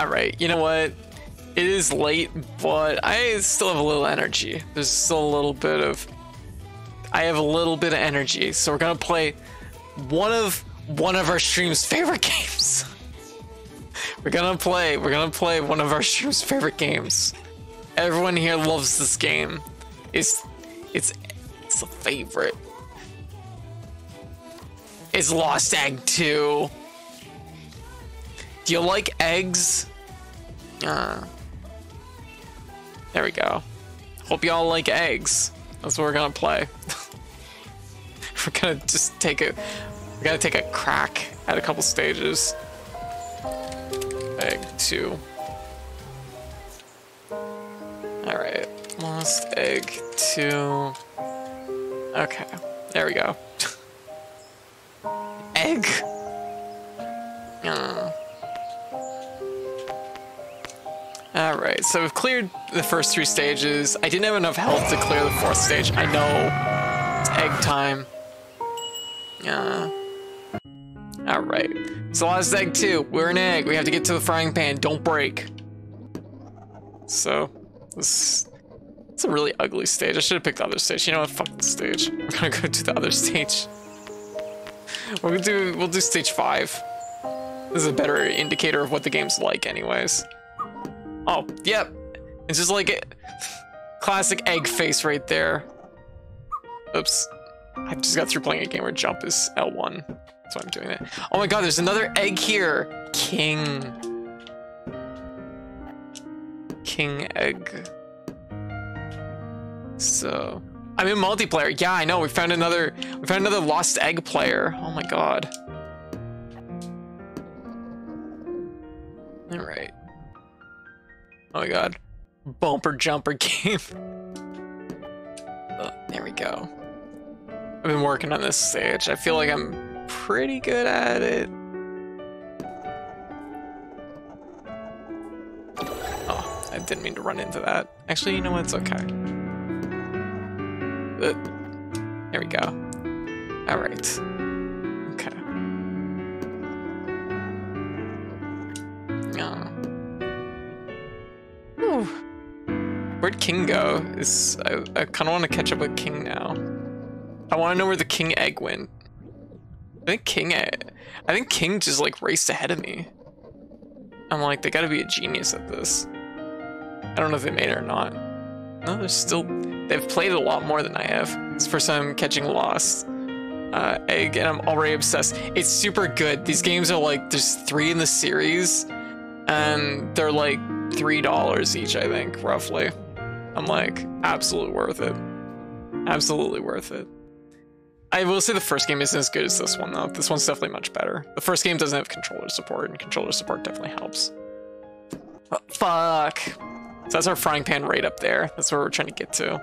Alright, you know what? It is late, but I still have a little energy. There's still a little bit of... I have a little bit of energy, so we're gonna play one of one of our stream's favorite games. we're gonna play, we're gonna play one of our stream's favorite games. Everyone here loves this game. It's, it's, it's a favorite. It's Lost Egg 2. Do you like eggs? Uh, there we go. Hope y'all like eggs. That's what we're gonna play. we're gonna just take it. We gotta take a crack at a couple stages. Egg two. Alright. Lost egg two. Okay. There we go. egg. Uh. Alright, so we've cleared the first three stages. I didn't have enough health to clear the fourth stage. I know. It's egg time. Uh, Alright. So Lost Egg two. We're an egg. We have to get to the frying pan. Don't break. So, this it's a really ugly stage. I should have picked the other stage. You know what? Fuck the stage. We're gonna go to the other stage. We'll do we'll do stage five. This is a better indicator of what the game's like anyways. Oh, yep. It's just like a classic egg face right there. Oops. I just got through playing a game where jump is L1. That's why I'm doing it. Oh my god, there's another egg here. King. King egg. So, I'm in multiplayer. Yeah, I know. We found another. We found another lost egg player. Oh my god. Oh my god. Bumper jumper game. oh, there we go. I've been working on this stage. I feel like I'm pretty good at it. Oh, I didn't mean to run into that. Actually, you know what? It's okay. Uh, there we go. All King go? Is I, I kind of want to catch up with King now. I want to know where the King egg went. I think King, I think King just like raced ahead of me. I'm like, they gotta be a genius at this. I don't know if they made it or not. No, they're still, they've played a lot more than I have. It's the first time catching Lost uh, Egg, and I'm already obsessed. It's super good. These games are like, there's three in the series, and they're like $3 each, I think, roughly. I'm like, absolutely worth it. Absolutely worth it. I will say the first game isn't as good as this one, though. This one's definitely much better. The first game doesn't have controller support, and controller support definitely helps. Oh, fuck. So that's our frying pan right up there. That's where we're trying to get to.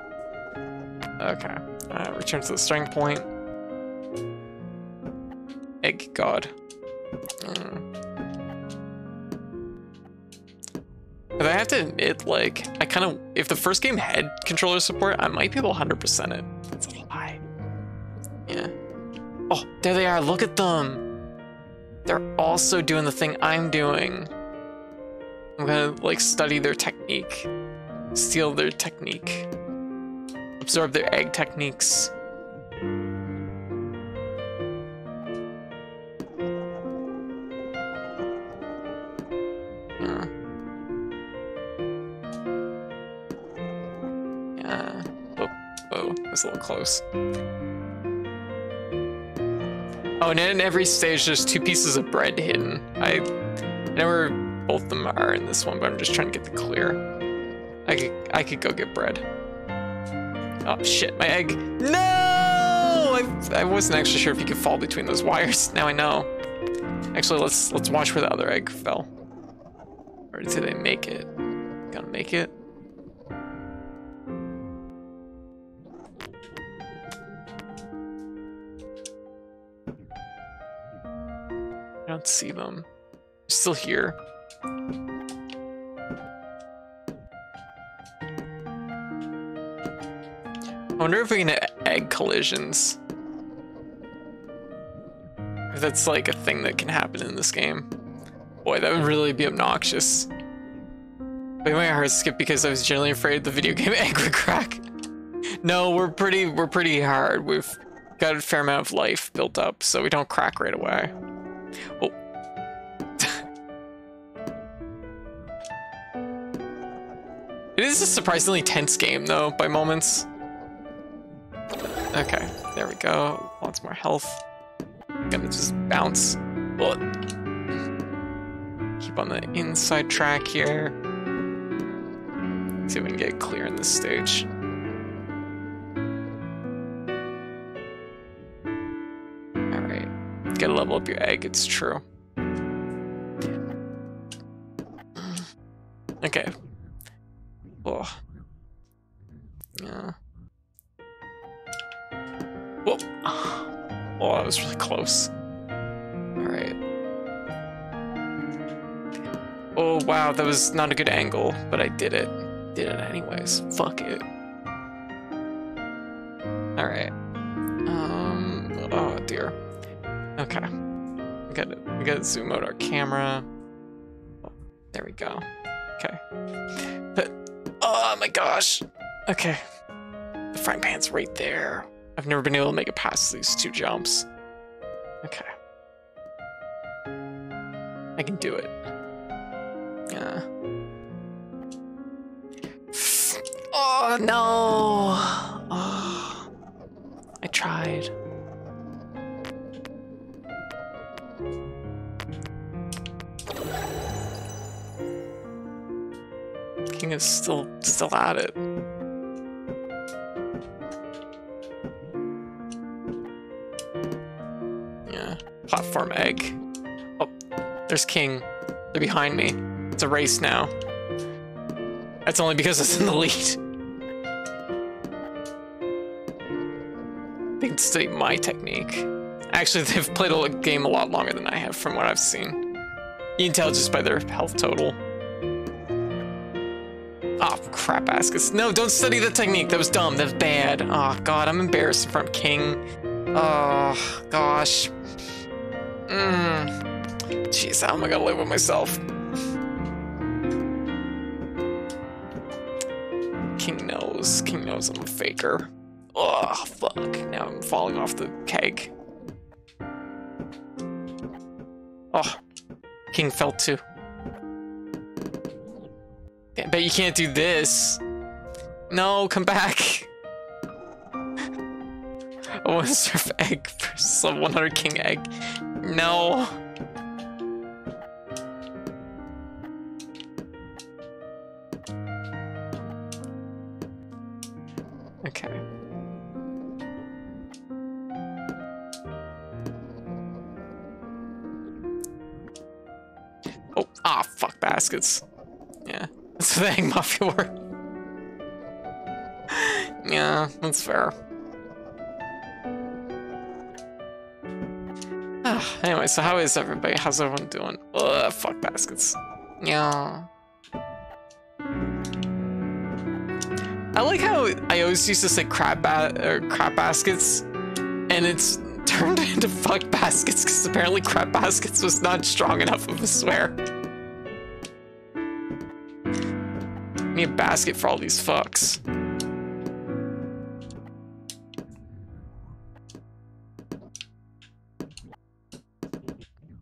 Okay. Uh, return to the starting point. Egg God. Mm. But I have to admit, like, I kind of, if the first game had controller support, I might be able to 100% it. That's a lie. Yeah. Oh, there they are. Look at them. They're also doing the thing I'm doing. I'm gonna, like, study their technique. Steal their technique. Absorb their egg techniques. Oh, a little close. Oh, and in every stage, there's two pieces of bread hidden. I, I never both of them are in this one, but I'm just trying to get the clear. I could, I could go get bread. Oh shit, my egg. No! I, I wasn't actually sure if you could fall between those wires. Now I know. Actually, let's let's watch where the other egg fell. Or did they make it? Gonna make it? See them. They're still here. I wonder if we can egg collisions. If that's like a thing that can happen in this game. Boy, that would really be obnoxious. But my heart skipped because I was generally afraid the video game egg would crack. No, we're pretty we're pretty hard. We've got a fair amount of life built up, so we don't crack right away. Oh. it is a surprisingly tense game though, by moments. Okay, there we go. Lots more health. Gonna just bounce. Keep on the inside track here. See if we can get clear in this stage. Gotta level up your egg, it's true. Okay. Oh. Yeah. Oh, that was really close. Alright. Oh, wow, that was not a good angle, but I did it. Did it anyways. Fuck it. Alright. Um, oh dear. Okay. We gotta, we gotta zoom out our camera. There we go. Okay. But, oh my gosh. Okay. The frying pan's right there. I've never been able to make it past these two jumps. Okay. I can do it. Yeah. Oh no! Oh, I tried. Is still still at it. Yeah, platform egg. Oh, there's King. They're behind me. It's a race now. That's only because it's in the lead. They can study my technique. Actually, they've played a game a lot longer than I have from what I've seen. You can tell just by their health total. Crap. No, don't study the technique. That was dumb. That was bad. Oh, God, I'm embarrassed in front of King. Oh, gosh. Mmm. Jeez, how am I gonna live with myself? King knows. King knows I'm a faker. Oh, fuck. Now I'm falling off the keg. Oh. King fell too. Damn, bet you can't do this. No, come back. I want to surf egg versus a 100 king egg. No. Okay. Oh, ah, fuck baskets. Thing, Mafia word. yeah, that's fair. Ah, anyway, so how is everybody? How's everyone doing? Ugh, fuck baskets. Yeah. I like how I always used to say crap or crap baskets, and it's turned into fuck baskets because apparently crap baskets was not strong enough of a swear. Need a basket for all these fucks.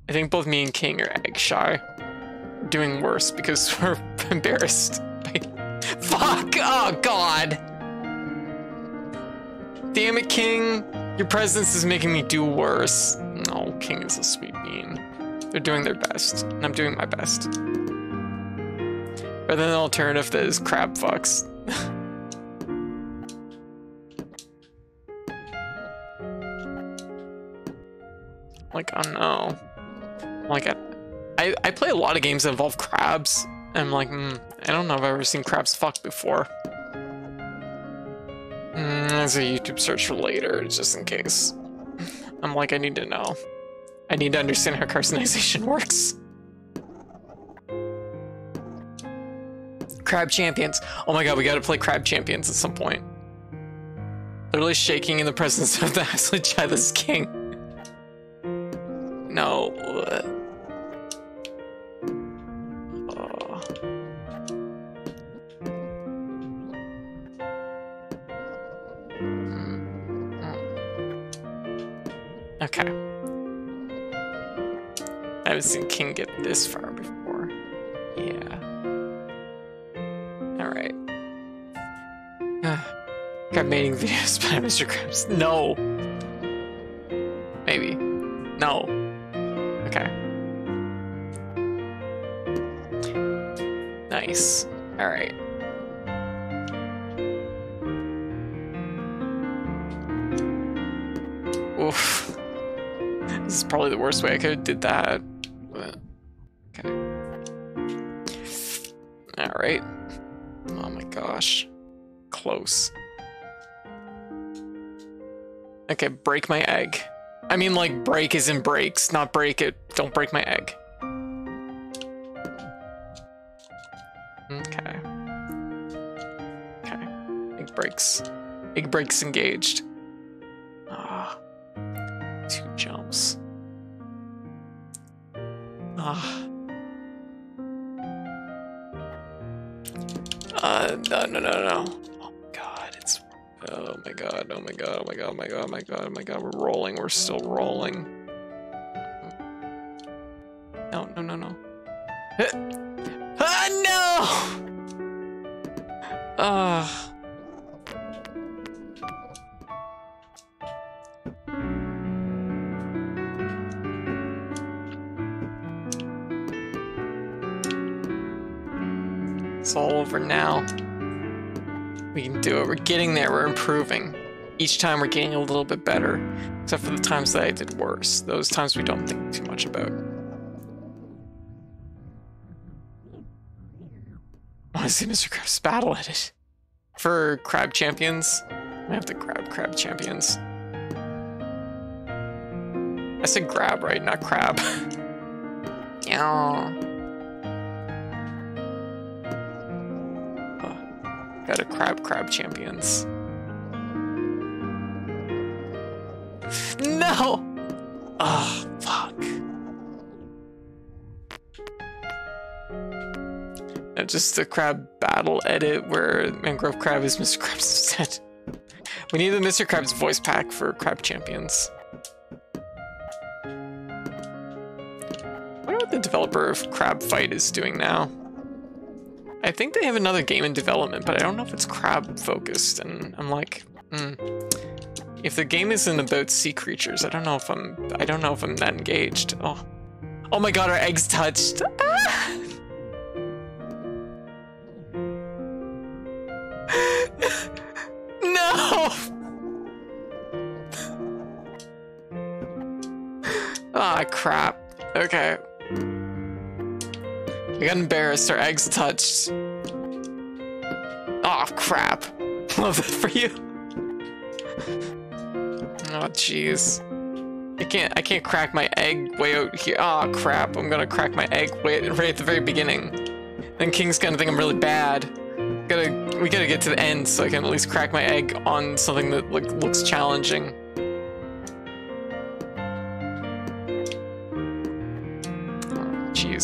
I think both me and King are egg shy. Doing worse because we're embarrassed. Fuck! Oh god! Damn it, King! Your presence is making me do worse. No, King is a sweet bean. They're doing their best, and I'm doing my best. Rather than the alternative that is crab fucks. like, oh know. Like, I, I play a lot of games that involve crabs, I'm like, mm, I don't know if I've ever seen crabs fuck before. Mm, that's a YouTube search for later, just in case. I'm like, I need to know. I need to understand how carcinization works. Crab Champions. Oh my god, we gotta play Crab Champions at some point. Literally shaking in the presence of the Ashley Chilus King. Videos by Mr. Krabs. No! Maybe. No. Okay. Nice. Alright. Oof. This is probably the worst way I could have did that. Okay. Alright. Oh my gosh. Close. Okay, break my egg. I mean, like, break is in breaks, not break it. Don't break my egg. Okay. Okay. Egg breaks. Egg breaks engaged. Ah. Two jumps. Ah. Uh, no, no, no, no. My god, oh my god, oh my god, oh my god, oh my god, oh my god, we're rolling, we're still rolling. No, no, no, no. Ah, no! Ah. It's all over now. We can do it. We're getting there. We're improving. Each time we're getting a little bit better. Except for the times that I did worse. Those times we don't think too much about. Oh, I want to see Mr. Krabs battle at it. For crab champions, I have to grab crab champions. I said grab, right? Not crab. yeah. Crab crab champions. No! Oh, fuck. Just the crab battle edit where Mangrove Crab is Mr. Krabs instead. We need the Mr. Krabs voice pack for crab champions. I wonder what the developer of Crab Fight is doing now. I think they have another game in development, but I don't know if it's crab focused. And I'm like, hmm. If the game isn't about sea creatures, I don't know if I'm. I don't know if I'm that engaged. Oh, oh my god, our eggs touched. Embarrassed, our eggs touched. Oh crap. Love that for you. Oh jeez. I can't I can't crack my egg way out here. Oh crap, I'm gonna crack my egg way right at the very beginning. Then King's gonna think I'm really bad. Gotta we gotta get to the end so I can at least crack my egg on something that like looks challenging.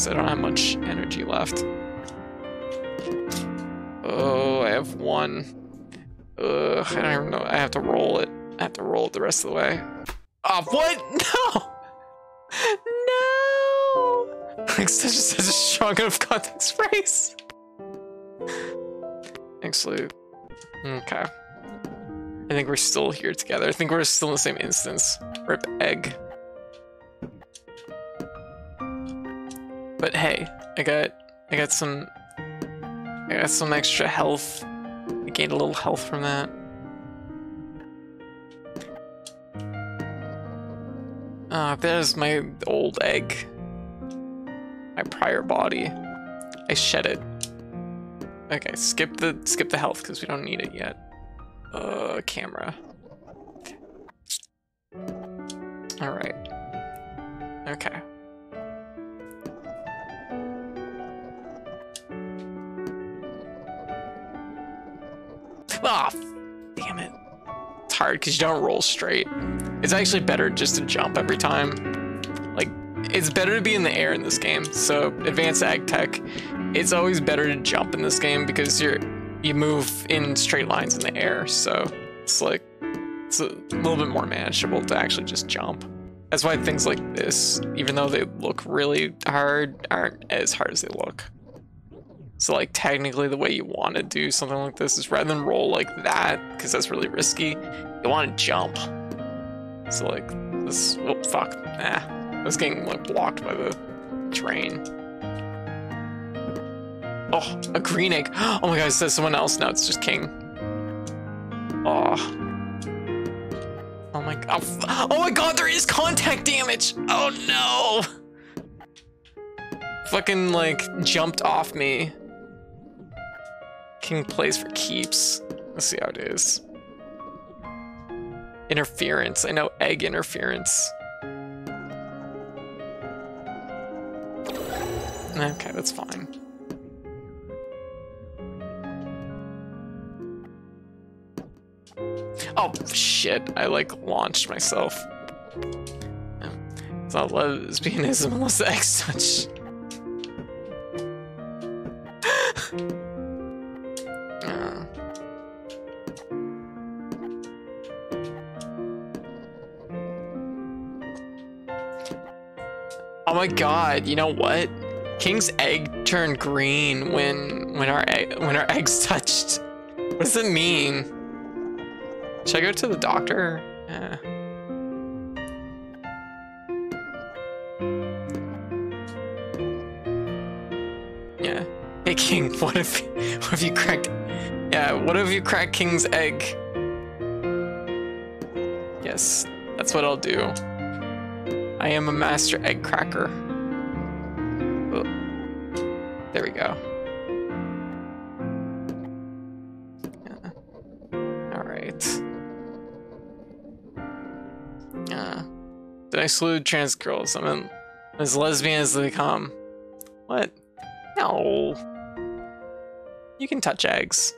Jeez, I don't have much energy left. Oh, I have one. Ugh, I don't even know. I have to roll it. I have to roll it the rest of the way. Oh, what? No! No! A, such a strong enough context phrase. Thanks, Luke. Okay. I think we're still here together. I think we're still in the same instance. Rip egg. But hey, I got I got some I got some extra health. I gained a little health from that. Ah, uh, there's my old egg. My prior body. I shed it. Okay, skip the skip the health because we don't need it yet. Uh, camera. All right. Okay. Oh, damn it. It's hard because you don't roll straight. It's actually better just to jump every time. Like, it's better to be in the air in this game. So, advanced ag tech, it's always better to jump in this game because you're you move in straight lines in the air, so it's like it's a little bit more manageable to actually just jump. That's why things like this, even though they look really hard, aren't as hard as they look. So like technically the way you want to do something like this is rather than roll like that, because that's really risky, you want to jump. So like this, oh fuck, nah. This getting like blocked by the train. Oh, a green egg. Oh my god, it says someone else now, it's just king. Oh. Oh my god. Oh, oh my god, there is contact damage! Oh no! Fucking like jumped off me. King plays for keeps. Let's see how it is. Interference. I know egg interference. Okay, that's fine. Oh, shit. I, like, launched myself. It's not lesbianism unless the X touch. My god, you know what? King's egg turned green when when our egg, when our eggs touched. What does it mean? Should I go to the doctor? Yeah. Yeah. Hey King, what if what if you cracked Yeah, what if you crack King's egg? Yes, that's what I'll do. I am a master egg cracker. There we go. Yeah. All right. Yeah. Did I salute trans girls? I mean, as lesbian as they come. What? No. You can touch eggs.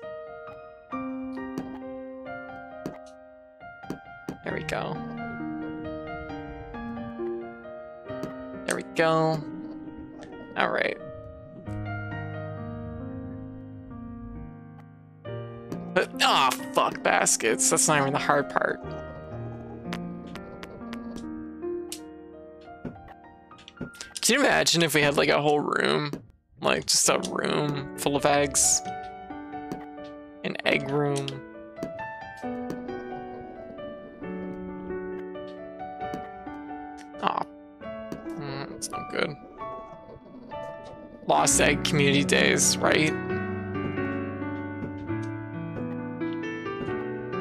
There we go. Go. All right. But, oh, fuck baskets. That's not even the hard part. Can you imagine if we had like a whole room? Like just a room full of eggs? An egg room. Lost Egg Community Days, right?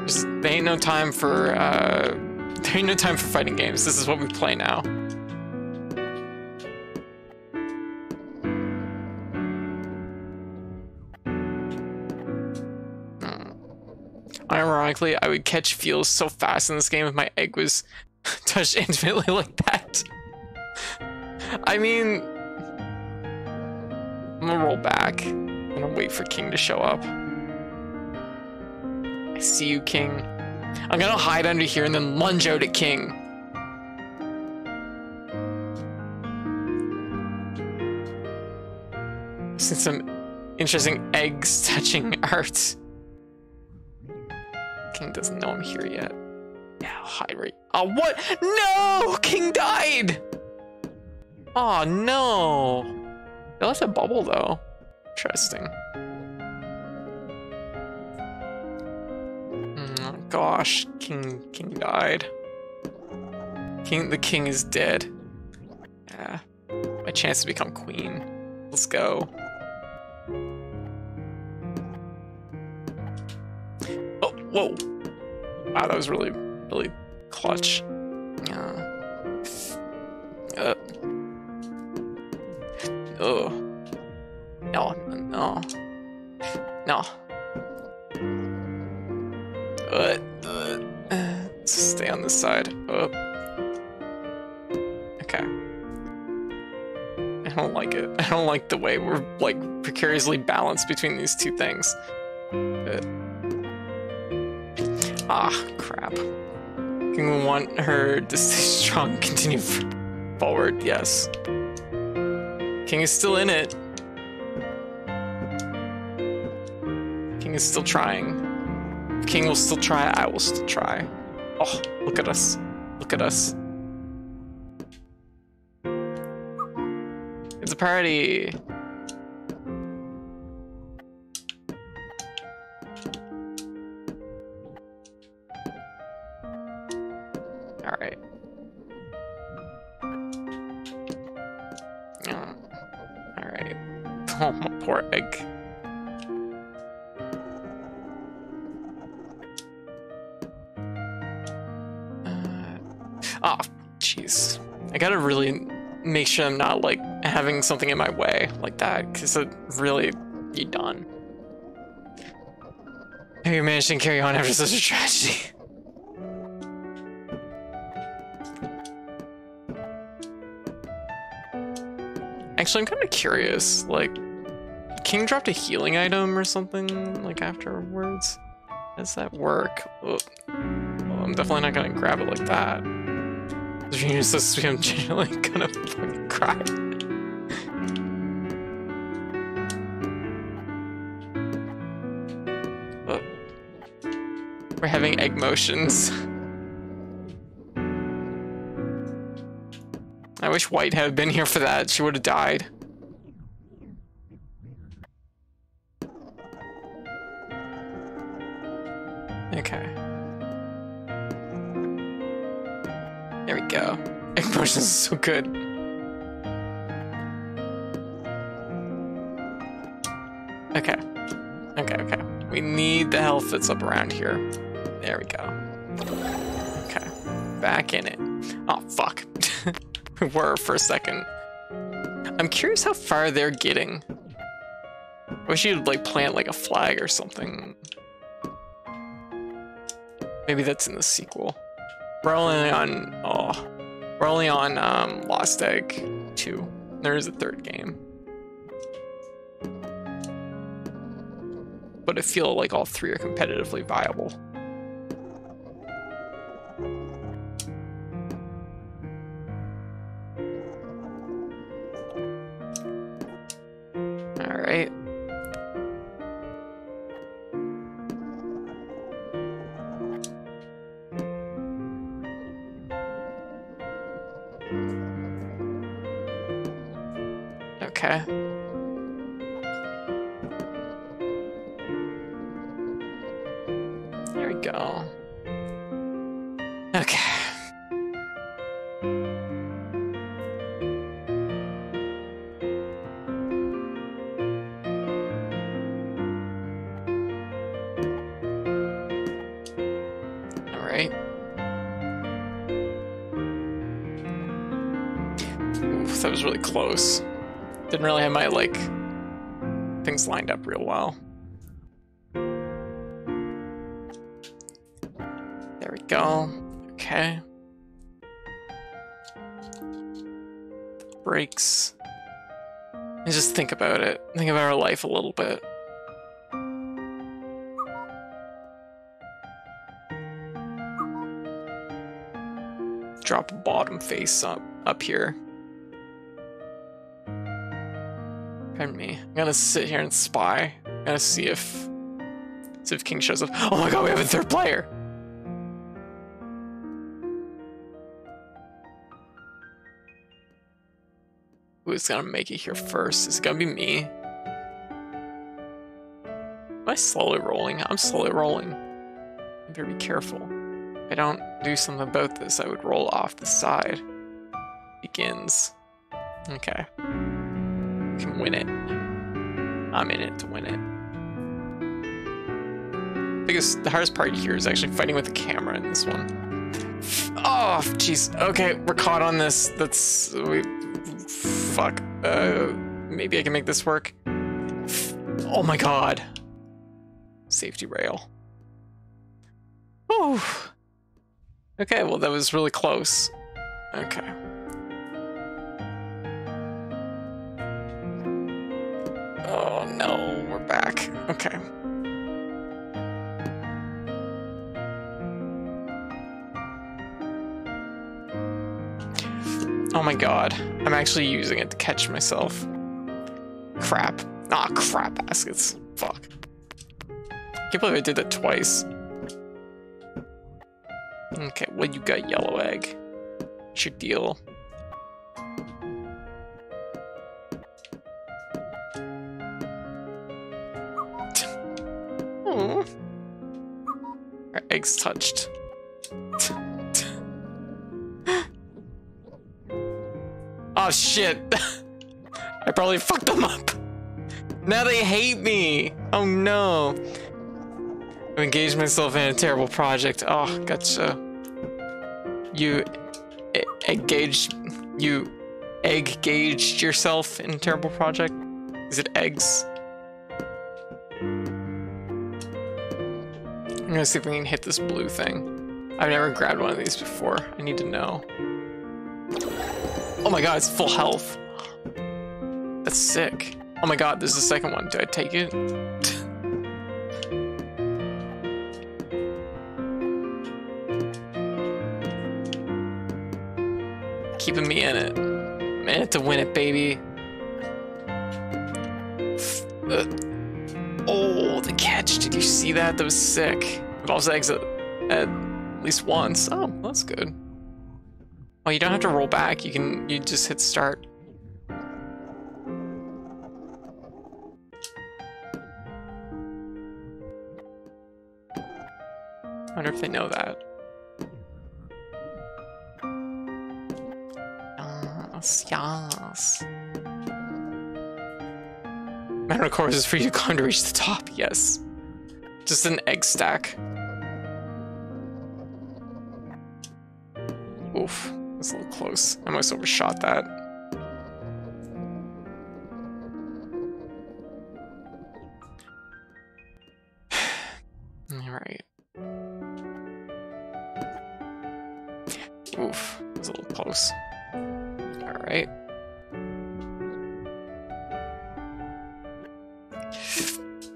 Just, there ain't no time for, uh, there ain't no time for fighting games. This is what we play now. Hmm. Ironically, I would catch feels so fast in this game if my egg was touched intimately like that. I mean, I'm gonna roll back. I'm gonna wait for King to show up. I see you, King. I'm gonna hide under here and then lunge out at King. Seen some interesting eggs touching art. King doesn't know I'm here yet. Yeah, I'll hide right. Oh, what? No! King died! Oh no! They left a bubble though. Interesting. Oh gosh, King King died. King the king is dead. Yeah. My chance to become queen. Let's go. Oh, whoa. Wow, that was really, really clutch. Yeah. Uh. Oh. No, no. No. Uh, stay on this side. Oh. Okay. I don't like it. I don't like the way we're, like, precariously balanced between these two things. Uh. Ah, crap. We want her to stay strong, continue forward, yes. King is still in it. King is still trying. If King will still try, I will still try. Oh, look at us. Look at us. It's a party. I'm not like having something in my way like that, because it really be done. How you managing to carry on after such a tragedy? Actually, I'm kind of curious. Like, King dropped a healing item or something like afterwards. How does that work? Well, I'm definitely not gonna grab it like that. If you use this, I'm genuinely gonna cry. Oh. We're having egg motions. I wish White had been here for that. She would have died. Good. Okay. Okay, okay. We need the health that's up around here. There we go. Okay. Back in it. Oh, fuck. we were for a second. I'm curious how far they're getting. I wish you'd like plant like a flag or something. Maybe that's in the sequel. We're only on oh, we're only on um, Lost Egg two. There is a third game, but I feel like all three are competitively viable. That was really close. Didn't really have my like things lined up real well. There we go. Okay. Breaks. And just think about it. Think about our life a little bit. Drop bottom face up up here. Pardon me. I'm gonna sit here and spy. I'm gonna see if see if King shows up. Oh my god, we have a third player! Who's gonna make it here first? Is it gonna be me? Am I slowly rolling? I'm slowly rolling. I better be careful. If I don't do something about this, I would roll off the side. Begins. Okay can win it. I'm in it to win it. Biggest, the hardest part here is actually fighting with the camera in this one. Oh, jeez. Okay, we're caught on this. That's we. Fuck. Uh, maybe I can make this work. Oh my god. Safety rail. Oh. Okay, well that was really close. Okay. Okay. Oh my god. I'm actually using it to catch myself. Crap. Ah, crap baskets. Fuck. can't believe I did that twice. Okay, what you got, yellow egg? What's your deal? Eggs touched. oh shit! I probably fucked them up. Now they hate me. Oh no. I've engaged myself in a terrible project. Oh, gotcha. You e- engaged you egg gauged yourself in a terrible project? Is it eggs? I'm gonna see if we can hit this blue thing. I've never grabbed one of these before. I need to know. Oh my god, it's full health. That's sick. Oh my god, there's the second one. Do I take it? Keeping me in it. I'm in it to win it, baby. Uh, oh, the catch. Did you see that? That was sick. Also exit at least once. Oh, that's good. Oh, you don't have to roll back. You can, you just hit start. I wonder if they know that. Yes, yes. Of course is for you to reach the top, yes. Just an egg stack. Oof, that's a little close. I almost overshot that. Alright. Oof, that's a little close. Alright.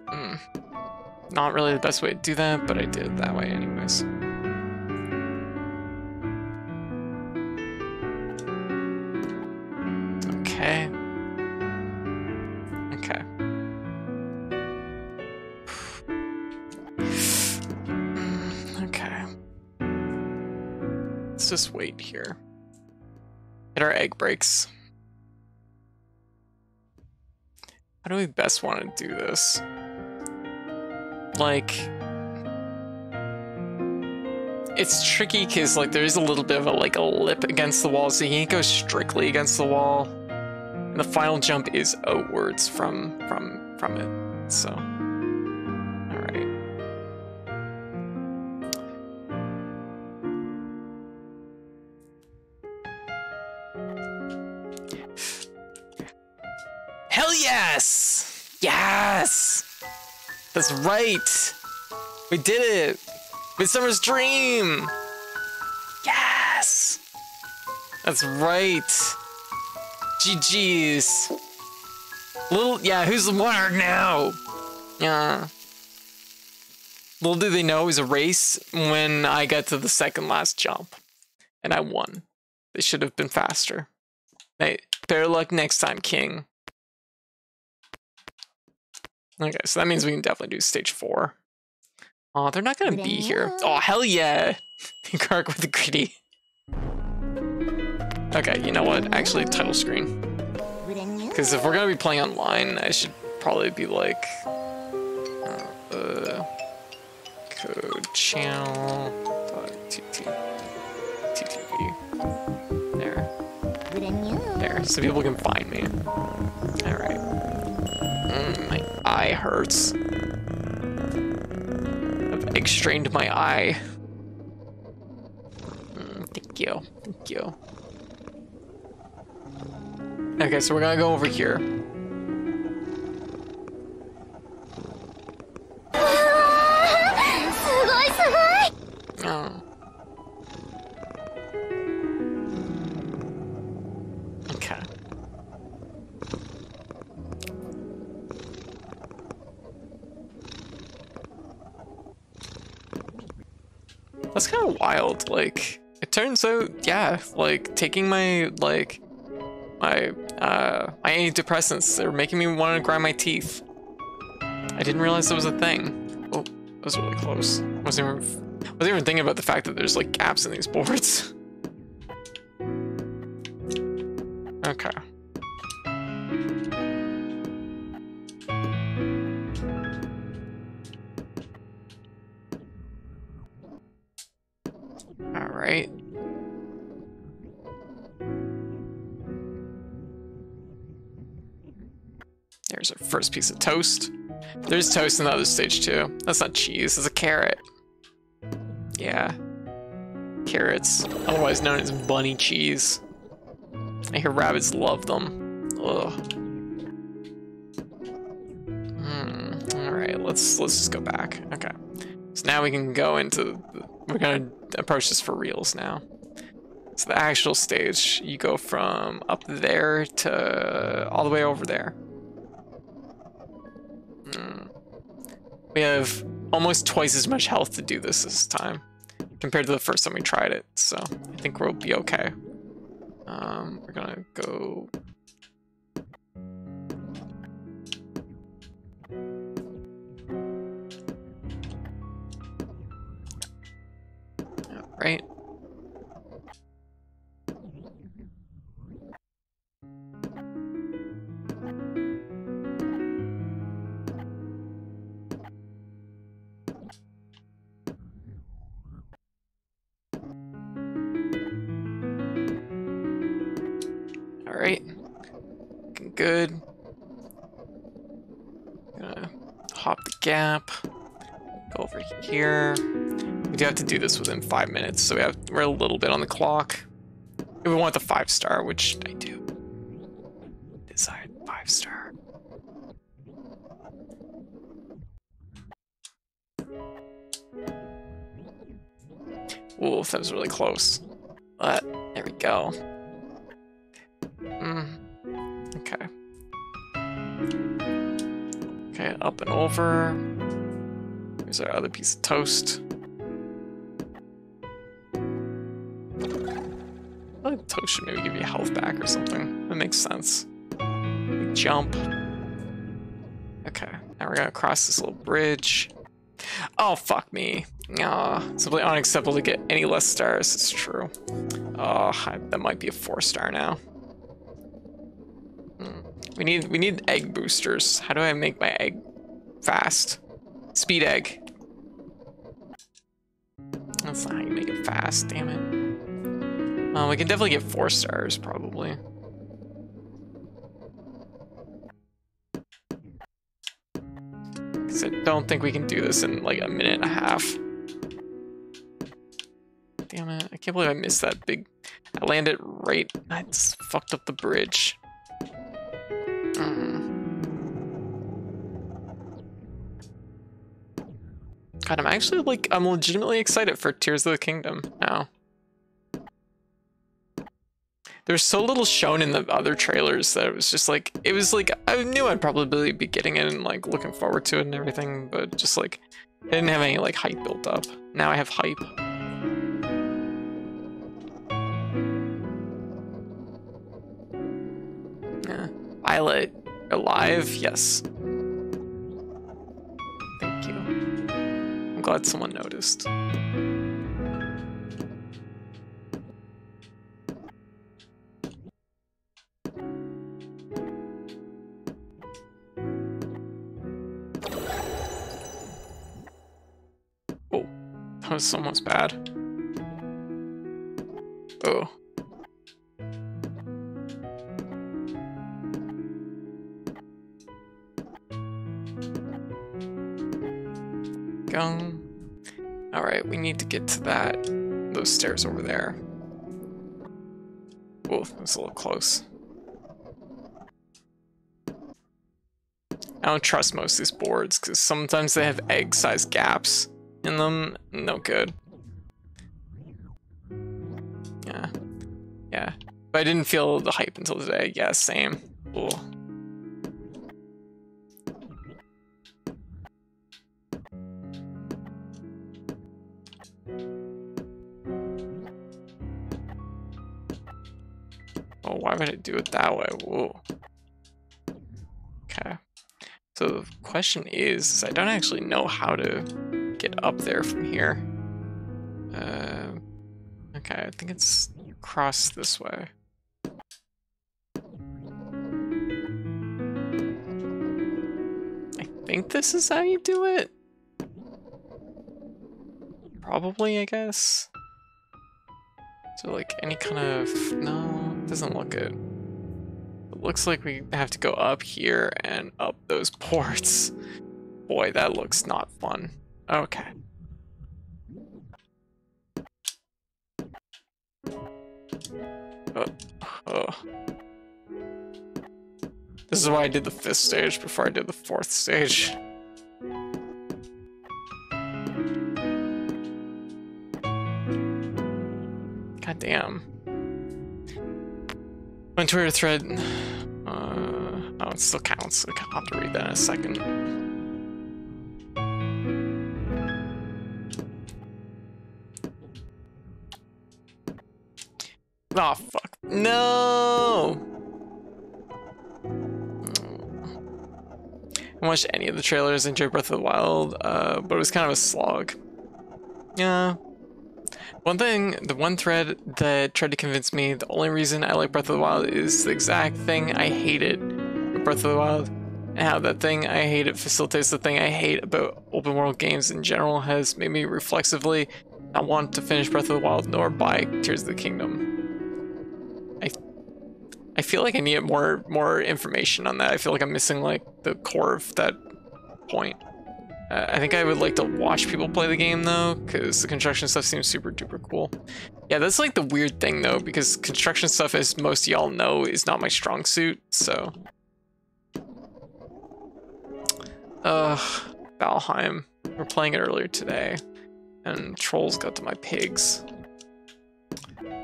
Hmm. Not really the best way to do that, but I did that way anyways. Here. Get our egg breaks. How do we best want to do this? Like, it's tricky because like there is a little bit of a like a lip against the wall, so you can't go strictly against the wall. And the final jump is outwards from from from it. So, That's right! We did it! Midsummer's Dream! Yes! That's right! GG's. Little, yeah, who's the winner now? Yeah. Little do they know it was a race when I got to the second last jump. And I won. They should have been faster. Hey, better luck next time, King. Okay, so that means we can definitely do stage four. Oh, they're not gonna be here. Oh, hell yeah! Kark with the greedy. Okay, you know what? Actually, title screen. Because if we're gonna be playing online, I should probably be like, uh, uh CodeChannel ttv there, there, so people can find me. All right. Mm, eye hurts. I've egg strained my eye. Mm, thank you, thank you. Okay, so we're gonna go over here. Oh. That's kind of wild. Like, it turns out, yeah, like taking my like my uh my antidepressants, they're making me want to grind my teeth. I didn't realize it was a thing. Oh, that was really close. Wasn't even, wasn't even thinking about the fact that there's like gaps in these boards. okay. First piece of toast. There's toast in the other stage too. That's not cheese, it's a carrot. Yeah. Carrots, otherwise known as bunny cheese. I hear rabbits love them. Ugh. Hmm. Alright, let's let's just go back. Okay. So now we can go into we're gonna approach this for reals now. So the actual stage, you go from up there to all the way over there. We have almost twice as much health to do this this time compared to the first time we tried it, so I think we'll be okay. Um, we're gonna go... Right. To do this within five minutes, so we have we're a little bit on the clock. If we want the five star, which I do. Decide five star. Oof, that was really close. But there we go. Mm. Okay. Okay, up and over. Here's our other piece of toast. I should maybe give you health back or something. That makes sense. Jump. Okay, now we're gonna cross this little bridge. Oh, fuck me. Aw, simply unacceptable to get any less stars, it's true. Oh, I, that might be a four star now. Hmm. We need we need egg boosters. How do I make my egg fast? Speed egg. That's not how you make it fast, damn it. Well, we can definitely get four stars, probably. Because I don't think we can do this in like a minute and a half. Damn it, I can't believe I missed that big... I landed right... I just fucked up the bridge. Mm. God, I'm actually like, I'm legitimately excited for Tears of the Kingdom now. There's so little shown in the other trailers that it was just like, it was like, I knew I'd probably be getting it and like looking forward to it and everything, but just like, I didn't have any like hype built up. Now I have hype. Yeah. Violet, alive? Yes. Thank you. I'm glad someone noticed. Was almost bad. Oh. Go. Alright, we need to get to that those stairs over there. Oh, that's a little close. I don't trust most of these boards because sometimes they have egg-sized gaps in them. No good. Yeah. Yeah. But I didn't feel the hype until today. Yeah, same. Ooh. Oh, why would it do it that way? Whoa. Okay. So the question is, is I don't actually know how to up there from here. Uh, okay, I think it's across this way. I think this is how you do it. Probably, I guess. So like any kind of, no, doesn't look good. It looks like we have to go up here and up those ports. Boy, that looks not fun. Okay. Uh, uh. This is why I did the fifth stage before I did the fourth stage. God damn. My Twitter thread. Uh, oh, it still counts. I'll have to read that in a second. Oh, fuck. No! I watched any of the trailers in Breath of the Wild, uh, but it was kind of a slog. Yeah, one thing, the one thread that tried to convince me the only reason I like Breath of the Wild is the exact thing I hated Breath of the Wild. And how that thing I hated facilitates the thing I hate about open world games in general has made me reflexively not want to finish Breath of the Wild nor buy Tears of the Kingdom. I feel like I need more more information on that. I feel like I'm missing like the core of that point. Uh, I think I would like to watch people play the game though, because the construction stuff seems super duper cool. Yeah, that's like the weird thing though, because construction stuff, as most y'all know, is not my strong suit, so. Ugh, Valheim. We are playing it earlier today, and trolls got to my pigs.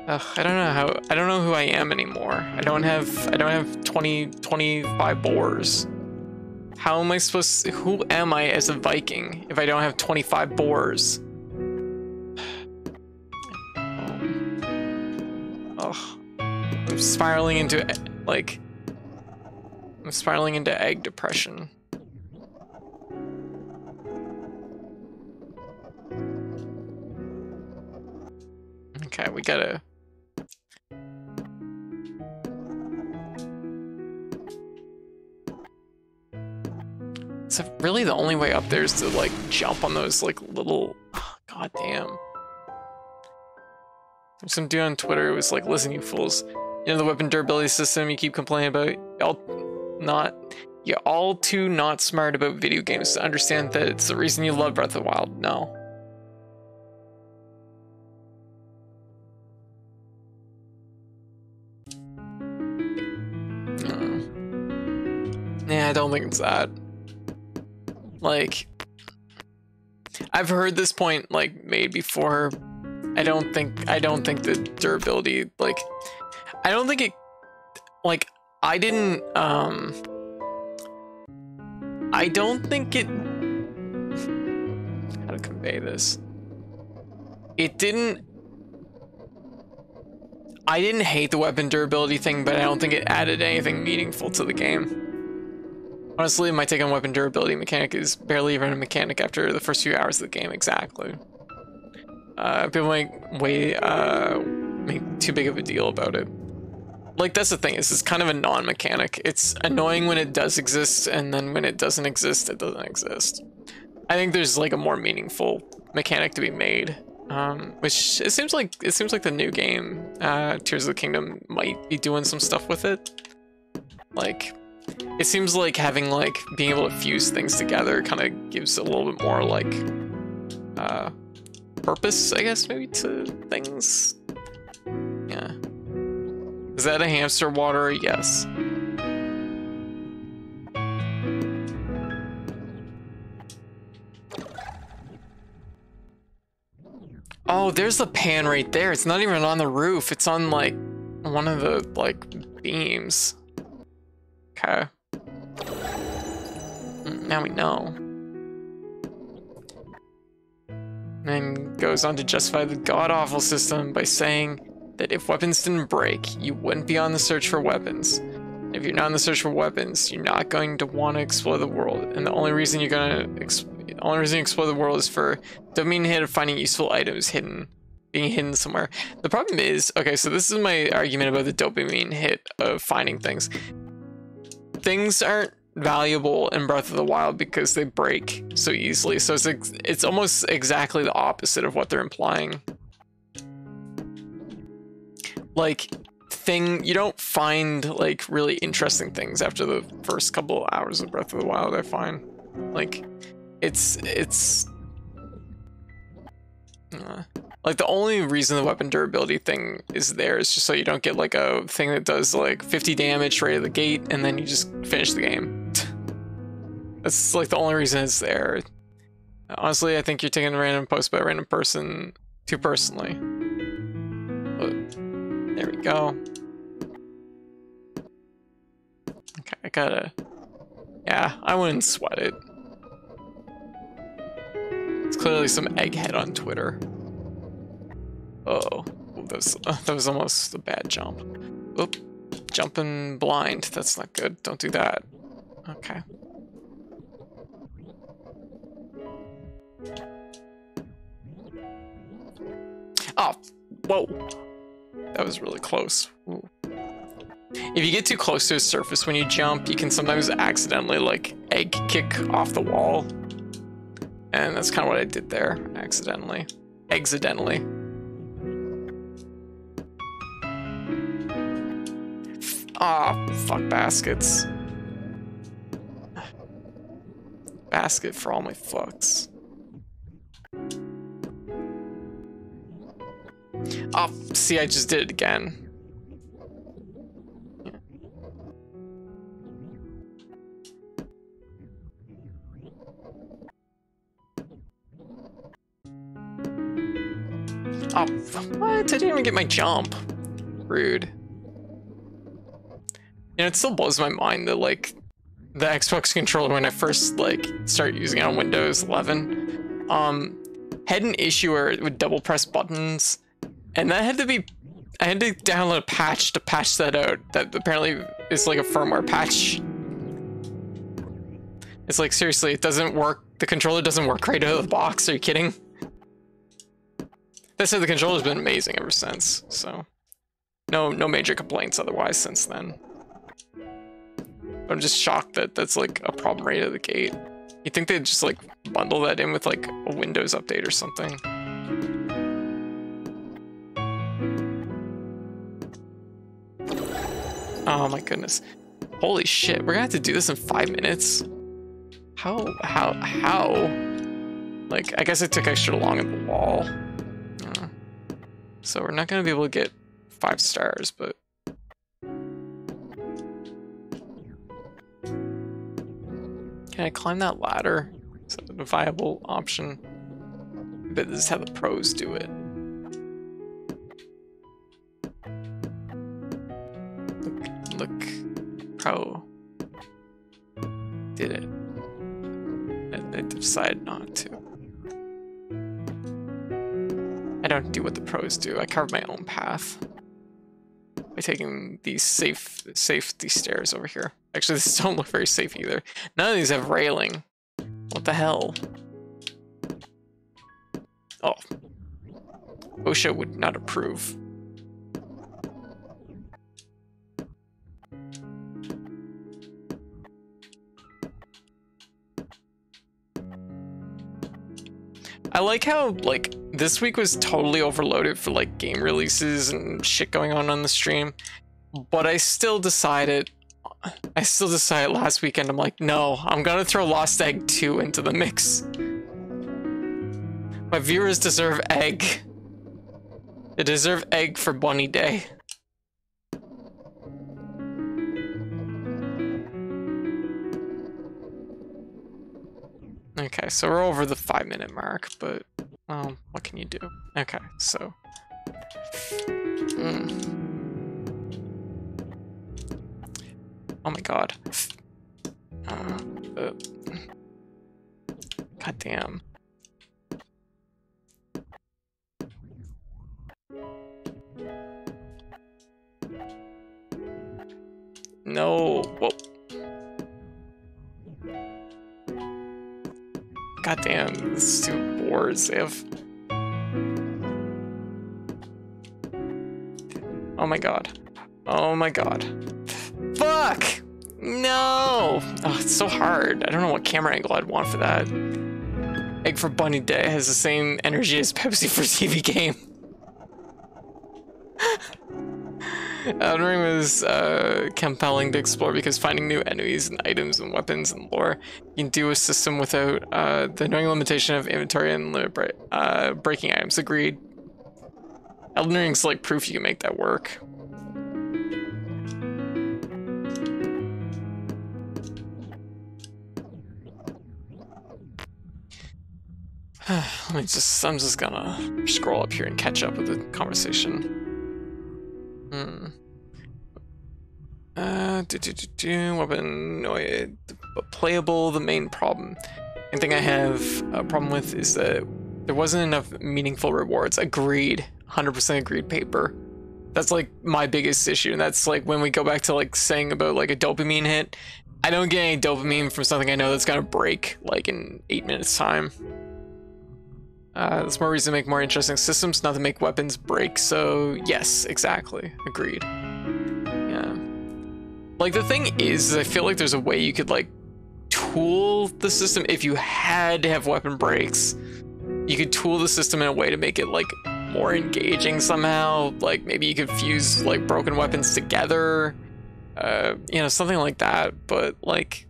Ugh, I don't know how, I don't know who I am anymore. I don't have, I don't have 20, 25 boars. How am I supposed to, who am I as a Viking if I don't have 25 boars? Ugh. I'm spiraling into, like, I'm spiraling into egg depression. Okay, we gotta So really the only way up there is to like jump on those like little, god damn. Some dude on Twitter was like, listen you fools, you know the weapon durability system you keep complaining about? Y'all not, you're all too not smart about video games to understand that it's the reason you love Breath of the Wild. No. Yeah, I don't think it's that. Like, I've heard this point like made before. I don't think I don't think the durability like I don't think it like I didn't um I don't think it how to convey this. It didn't I didn't hate the weapon durability thing, but I don't think it added anything meaningful to the game. Honestly, my take on weapon durability mechanic is barely even a mechanic after the first few hours of the game, exactly. Uh, people make way, uh, make too big of a deal about it. Like, that's the thing, is it's kind of a non-mechanic. It's annoying when it does exist, and then when it doesn't exist, it doesn't exist. I think there's, like, a more meaningful mechanic to be made. Um, which, it seems like, it seems like the new game, uh, Tears of the Kingdom, might be doing some stuff with it. Like, it seems like having like being able to fuse things together kind of gives a little bit more like uh purpose i guess maybe to things yeah is that a hamster water yes Oh, there's the pan right there. It's not even on the roof. It's on like one of the like beams. Okay. Mm, now we know. And goes on to justify the god-awful system by saying that if weapons didn't break, you wouldn't be on the search for weapons. If you're not on the search for weapons, you're not going to want to explore the world, and the only reason you're gonna the only reason you explore the world is for dopamine hit of finding useful items hidden, being hidden somewhere. The problem is, okay, so this is my argument about the dopamine hit of finding things. Things aren't valuable in Breath of the Wild because they break so easily. So it's it's almost exactly the opposite of what they're implying. Like thing you don't find like really interesting things after the first couple of hours of Breath of the Wild, I find. Like it's it's uh, like the only reason the weapon durability thing is there is just so you don't get like a thing that does like 50 damage right at the gate and then you just finish the game. That's like the only reason it's there. Honestly, I think you're taking a random post by a random person too personally. But there we go. Okay, I gotta... Yeah, I wouldn't sweat it. It's clearly some egghead on Twitter. Oh, that was, uh, that was almost a bad jump. Oop, jumping blind. That's not good. Don't do that. Okay. Oh, whoa. That was really close. Ooh. If you get too close to a surface when you jump, you can sometimes accidentally like egg kick off the wall. And that's kind of what I did there, accidentally. Accidentally. Fuck baskets. Basket for all my fucks. Oh, see, I just did it again. Oh, what? I didn't even get my jump. Rude. Know, it still blows my mind that, like, the Xbox controller, when I first, like, started using it on Windows 11, um, had an issue where it would double press buttons, and that had to be, I had to download a patch to patch that out, that apparently is like a firmware patch. It's like, seriously, it doesn't work, the controller doesn't work right out of the box, are you kidding? That said, the controller's been amazing ever since, so... No, no major complaints otherwise since then. I'm just shocked that that's like a problem right at the gate. You think they'd just like bundle that in with like a Windows update or something? Oh my goodness. Holy shit, we're gonna have to do this in five minutes? How, how, how? Like, I guess it took extra long at the wall. So we're not gonna be able to get five stars, but... Can I climb that ladder? Is that a viable option? But this is how the pros do it. Look, look pro did it. I, I decided not to. I don't do what the pros do. I carve my own path by taking these safe safety stairs over here. Actually, these don't look very safe either. None of these have railing. What the hell? Oh. OSHA would not approve. I like how, like, this week was totally overloaded for, like, game releases and shit going on on the stream. But I still decided, I still decided last weekend, I'm like, no, I'm gonna throw Lost Egg 2 into the mix. My viewers deserve egg. They deserve egg for Bunny Day. Okay, so we're over the five minute mark, but well, what can you do? Okay, so. Mm. Oh my god. Uh, uh, god damn. No. Whoa. goddamn, these two wars, they have... Oh my god. Oh my god. Fuck! No! Oh, it's so hard. I don't know what camera angle I'd want for that. Egg for Bunny Day has the same energy as Pepsi for TV game. Elden Ring was uh, compelling to explore because finding new enemies and items and weapons and lore, you can do a system without uh, the annoying limitation of inventory and uh, breaking items. Agreed. Elden Ring's like proof you can make that work. Let me just, I'm just gonna scroll up here and catch up with the conversation. Hmm. Uh, do, do, do, do, weapon, playable, the main problem. One thing I have a problem with is that there wasn't enough meaningful rewards. Agreed. 100% agreed paper. That's like my biggest issue. And that's like when we go back to like saying about like a dopamine hit. I don't get any dopamine from something I know that's gonna break like in eight minutes time. Uh, there's more reason to make more interesting systems, not to make weapons break. So yes, exactly. Agreed. Yeah. Like the thing is, is I feel like there's a way you could like tool the system if you had to have weapon breaks. You could tool the system in a way to make it like more engaging somehow. Like maybe you could fuse like broken weapons together. Uh, you know, something like that. But like,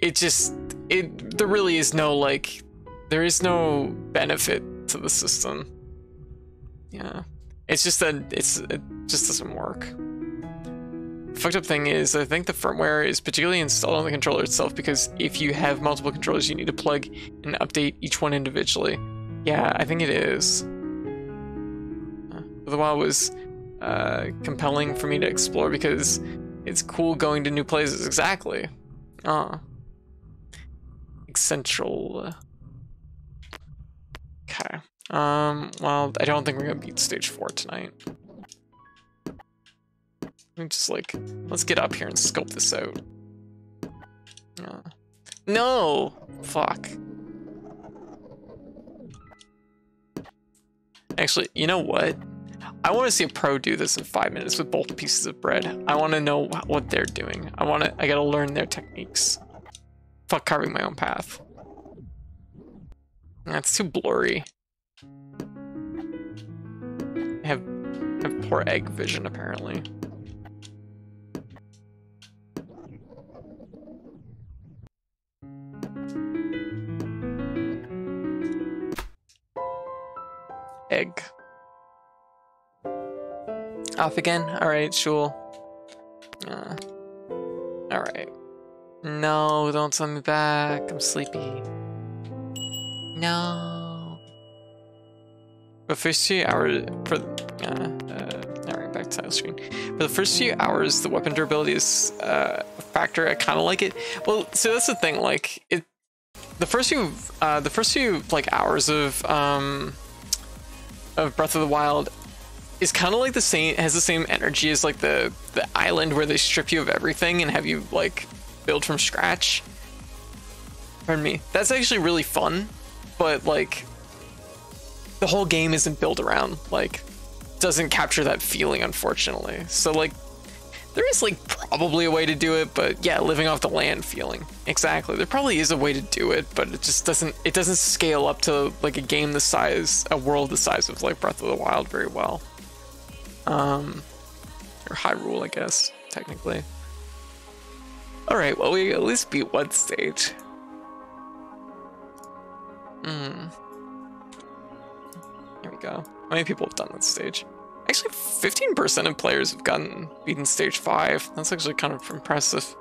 it just it there really is no like there is no benefit to the system. Yeah. It's just that it's it just doesn't work. The fucked up thing is I think the firmware is particularly installed on the controller itself because if you have multiple controllers you need to plug and update each one individually. Yeah, I think it is. Uh, the while was uh, compelling for me to explore because it's cool going to new places. Exactly. Ah. Central. Okay. Um, well, I don't think we're gonna beat stage four tonight. Let me just like, let's get up here and scope this out. Uh, no! Fuck. Actually, you know what? I want to see a pro do this in five minutes with both pieces of bread. I want to know what they're doing. I want to, I gotta learn their techniques. Fuck carving my own path. That's too blurry. I have, have poor egg vision, apparently. Egg. Off again? Alright, Shul. Uh, Alright. No, don't send me back. I'm sleepy. No. The first few hours for uh, uh, all right, back to title screen. For the first few hours, the weapon durability is uh, a factor. I kind of like it. Well, so that's the thing. Like it, the first few, uh, the first few like hours of um, of Breath of the Wild is kind of like the same has the same energy as like the the island where they strip you of everything and have you like build from scratch. Pardon me. That's actually really fun but like the whole game isn't built around like doesn't capture that feeling unfortunately. So like there is like probably a way to do it but yeah living off the land feeling. Exactly. There probably is a way to do it but it just doesn't it doesn't scale up to like a game the size a world the size of like breath of the wild very well. Um or hyrule i guess technically. All right well we at least beat one stage Hmm. Here we go. How many people have done that stage? Actually, 15% of players have gotten beaten stage 5. That's actually kind of impressive.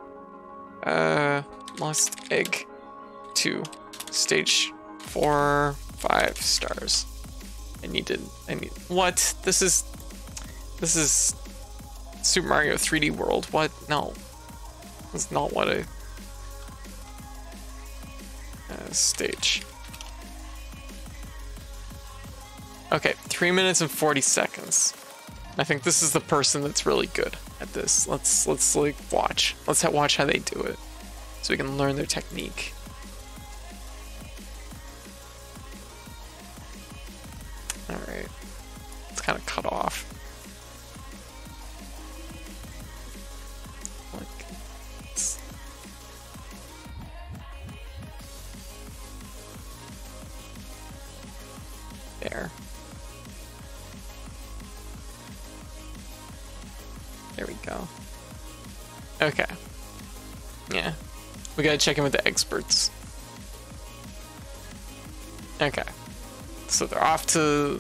Uh, lost egg. 2. Stage 4, 5 stars. I needed, I need, what? This is, this is Super Mario 3D World. What? No. That's not what I, uh, stage. Okay, three minutes and 40 seconds. I think this is the person that's really good at this. Let's let's like watch. Let's watch how they do it, so we can learn their technique. Gotta check in with the experts. Okay. So they're off to.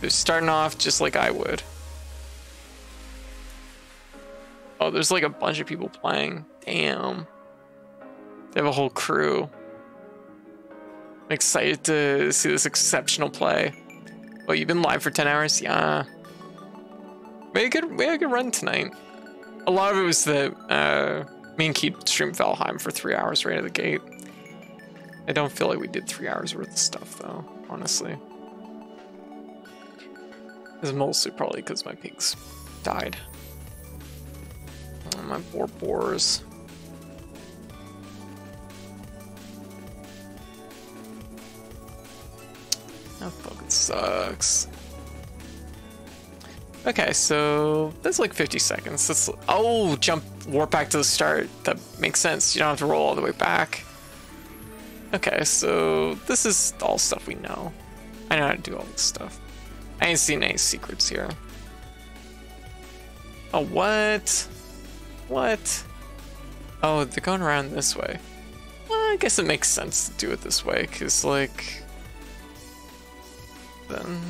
They're starting off just like I would. Oh, there's like a bunch of people playing. Damn. They have a whole crew. I'm excited to see this exceptional play. Oh, you've been live for 10 hours? Yeah. We had a good, we had a good run tonight. A lot of it was the. uh, me and Keith streamed Valheim for three hours right out of the gate. I don't feel like we did three hours worth of stuff though, honestly. It's mostly probably because my pigs died. Oh, my poor boars. That fucking sucks. Okay, so that's like 50 seconds. That's oh, jump warp back to the start. That makes sense. You don't have to roll all the way back. Okay, so this is all stuff we know. I know how to do all this stuff. I ain't seen any secrets here. Oh, what? What? Oh, they're going around this way. Well, I guess it makes sense to do it this way, because, like... Then...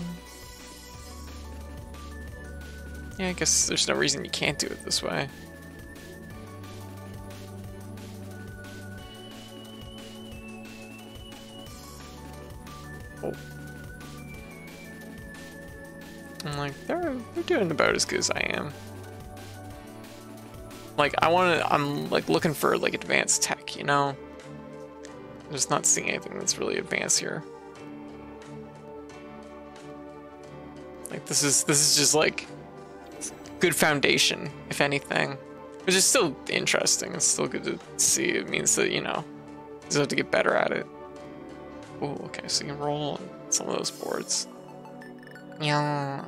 Yeah, I guess there's no reason you can't do it this way. Oh. I'm like, they're they're doing about as good as I am. Like I want to, I'm like looking for like advanced tech, you know. I'm just not seeing anything that's really advanced here. Like this is this is just like good foundation, if anything. Which is still interesting. It's still good to see. It means that, you know, you just have to get better at it. Oh, okay, so you can roll on some of those boards. Yeah.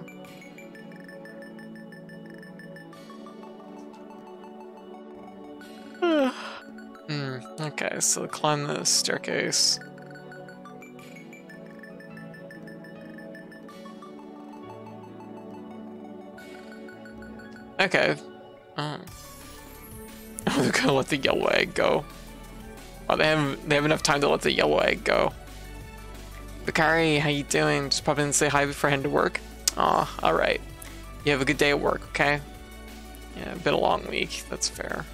Hmm, okay, so climb the staircase. Okay. Oh. Oh, they're gonna let the yellow egg go. Oh, they have they have enough time to let the yellow egg go. Bakari, how you doing? Just pop in and say hi before heading to work. Aw, all right. You have a good day at work, okay? Yeah, been a long week. That's fair.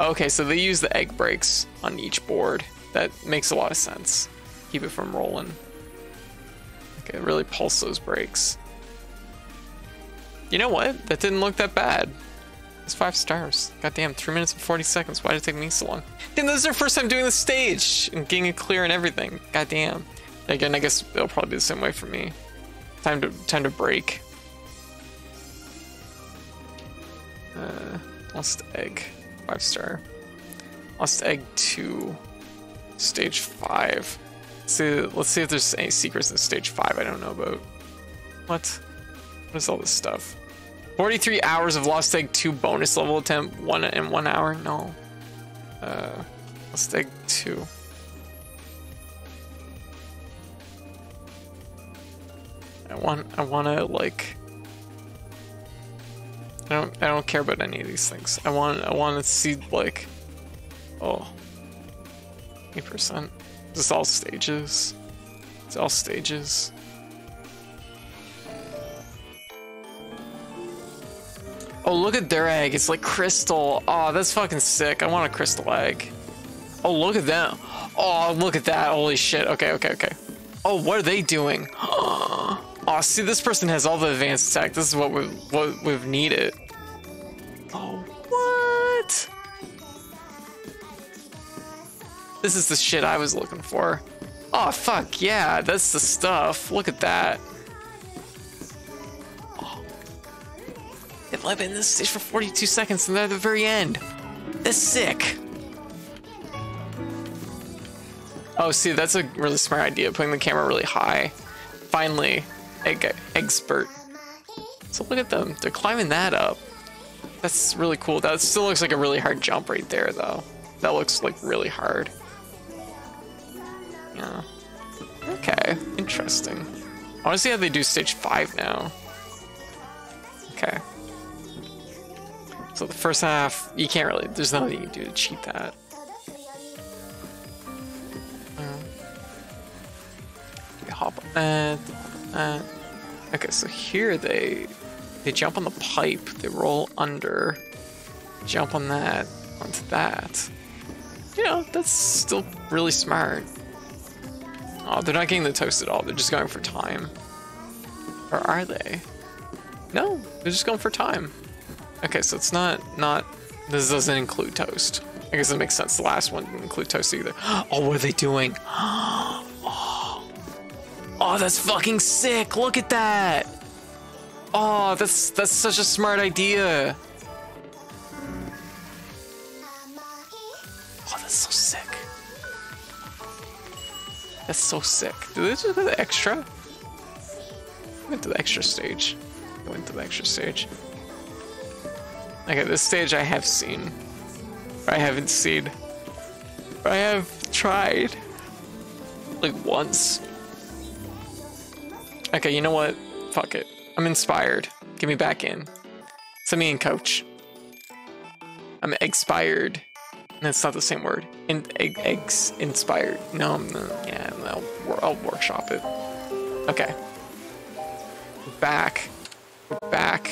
Okay, so they use the egg brakes on each board. That makes a lot of sense. Keep it from rolling. Okay, really pulse those brakes. You know what? That didn't look that bad. It's five stars. Goddamn, three minutes and 40 seconds. Why did it take me so long? Damn, this is our first time doing the stage and getting it clear and everything. Goddamn. Again, I guess it'll probably be the same way for me. Time to time to break. Uh, lost egg, five star. Lost egg two, stage five. Let's see, let's see if there's any secrets in stage five I don't know about. What? What is all this stuff? 43 hours of Lost Egg 2 bonus level attempt, one in one hour? No. Uh, Lost Egg 2. I want, I want to like, I don't, I don't care about any of these things. I want, I want to see like, oh, 8%. Is this all stages? It's all stages. Oh, look at their egg. It's like crystal. Oh, that's fucking sick. I want a crystal egg. Oh, look at them. Oh, look at that. Holy shit. Okay, okay, okay. Oh, what are they doing? Oh, see, this person has all the advanced tech. This is what we've, what we've needed. Oh, what? This is the shit I was looking for. Oh, fuck, yeah, that's the stuff. Look at that. Only been in this stage for 42 seconds and they're at the very end. That's sick. Oh, see, that's a really smart idea, putting the camera really high. Finally, egg expert. So look at them. They're climbing that up. That's really cool. That still looks like a really hard jump right there, though. That looks like really hard. Yeah. Okay, interesting. I want to see how they do stage 5 now. Okay. So the first half, you can't really, there's nothing you can do to cheat that. Hop on that, uh, that. Okay, so here they, they jump on the pipe, they roll under, jump on that, onto that. You know, that's still really smart. Oh, they're not getting the toast at all. They're just going for time. Or are they? No, they're just going for time. Okay, so it's not, not, this doesn't include toast. I guess it makes sense. The last one didn't include toast either. Oh, what are they doing? Oh, oh that's fucking sick. Look at that. Oh, that's, that's such a smart idea. Oh, that's so sick. That's so sick. Did they just do the extra? Went to the extra stage. Went to the extra stage. Okay, this stage I have seen. I haven't seen. I have tried. Like once. Okay, you know what? Fuck it. I'm inspired. Get me back in. Send me in, coach. I'm expired. That's not the same word. In, egg, eggs inspired. No, no yeah, no, I'll workshop it. Okay. Back. Back.